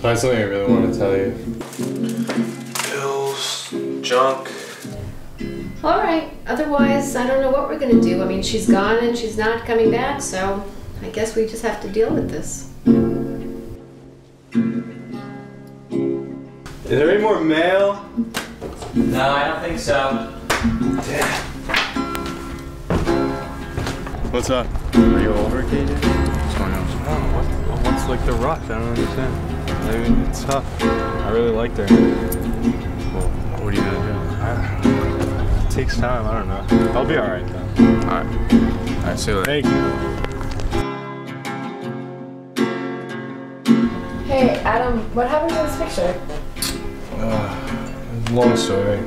So I had something I really want to hmm. tell you. Pills, junk. All right. Otherwise, I don't know what we're gonna do. I mean, she's gone and she's not coming back, so I guess we just have to deal with this. Is there any more mail? No, I don't think so. Damn. What's up? Are you over, KJ? What's going on? Oh, what, what's like the rush? I don't understand. I mean, it's tough. I really liked her. Well, what are you gonna I, it takes time. I don't know. I'll be all right though. Alright. Alright, see you later. Thank you. Hey, Adam, what happened to this picture? Uh, long story.